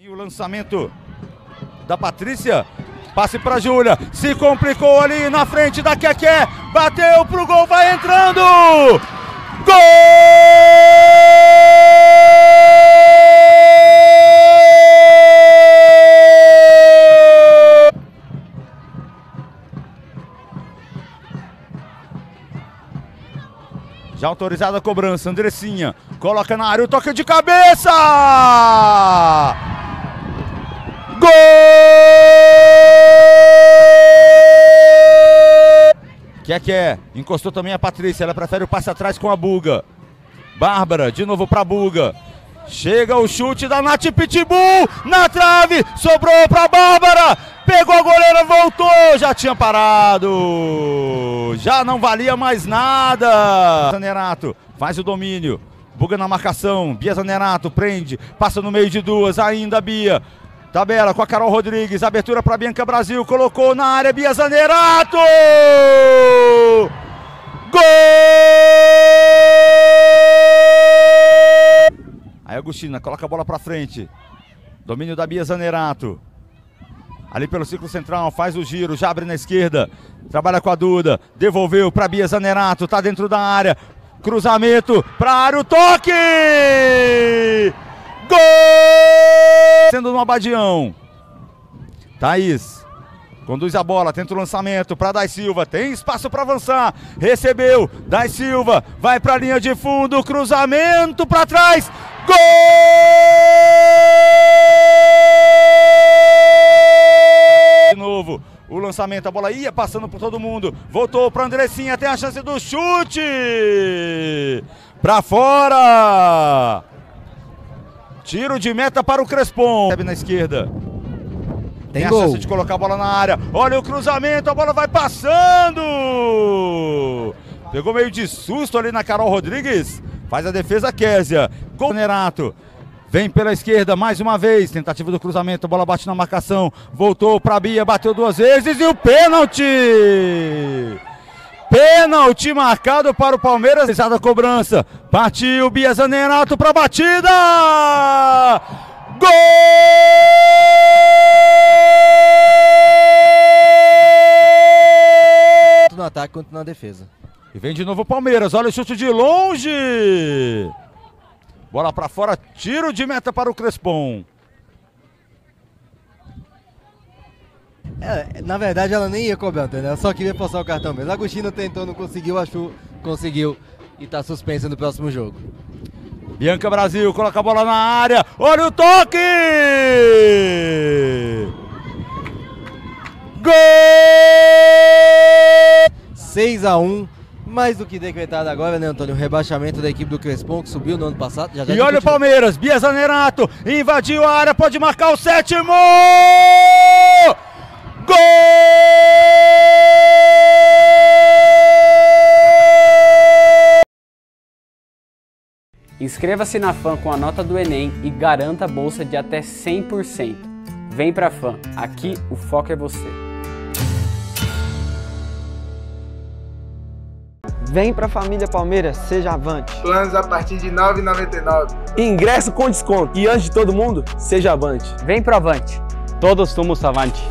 E o lançamento da Patrícia. Passe para Júlia. Se complicou ali na frente da Keké. Bateu pro gol, vai entrando. Gol! Já autorizada a cobrança, Andressinha coloca na área o toque de cabeça! Que é que é? Encostou também a Patrícia, ela prefere o passe atrás com a Buga. Bárbara, de novo pra Buga. Chega o chute da Nath Pitbull na trave, sobrou pra Bárbara, pegou a goleira, voltou, já tinha parado, já não valia mais nada. Zanerato faz o domínio, buga na marcação, Bia Zanerato prende, passa no meio de duas, ainda Bia. Tabela com a Carol Rodrigues, abertura para Bianca Brasil, colocou na área Bia Zanerato! Gol! Aí Agostina coloca a bola para frente. Domínio da Bia Zanerato. Ali pelo ciclo central, faz o giro, já abre na esquerda. Trabalha com a Duda. Devolveu para Bia Zanerato, tá dentro da área. Cruzamento para área, o toque! Gol! Sendo no Abadião. Thaís. Conduz a bola, tenta o lançamento para Dai Silva. Tem espaço para avançar. Recebeu. Dai Silva. Vai para a linha de fundo. Cruzamento para trás. Gol! De novo. O lançamento, a bola ia passando por todo mundo. Voltou para Andressinha. Tem a chance do chute. Para fora. Tiro de meta para o Crespon. Recebe na esquerda. Tem, Tem a chance de colocar a bola na área. Olha o cruzamento, a bola vai passando. Pegou meio de susto ali na Carol Rodrigues. Faz a defesa Késia. Gol Nerato. Vem pela esquerda mais uma vez. Tentativa do cruzamento. A bola bate na marcação. Voltou para Bia. Bateu duas vezes. E o pênalti. Pênalti marcado para o Palmeiras. Realizada cobrança. Partiu Bia Zanerato para a batida. Gol! No ataque quanto na defesa. E vem de novo o Palmeiras. Olha o chute de longe. Bola para fora. Tiro de meta para o Crespon. É, na verdade ela nem ia cobrar, entendeu? Ela só queria passar o cartão mesmo. Agostinho tentou, não conseguiu, achou, conseguiu e tá suspensa no próximo jogo. Bianca Brasil coloca a bola na área. Olha o toque! Gol! 6 a 1 mais do que decretado agora, né, Antônio? O rebaixamento da equipe do Crespon, que subiu no ano passado. Já, já e olha o Palmeiras, Bia Zanerato, invadiu a área, pode marcar o sétimo! Gol! Inscreva-se na FAM com a nota do Enem e garanta a bolsa de até 100%. Vem pra FAM, aqui o foco é você. Vem pra família Palmeiras, seja avante. Planos a partir de R$ 9,99. Ingresso com desconto. E antes de todo mundo, seja avante. Vem pro Avante. Todos somos avante.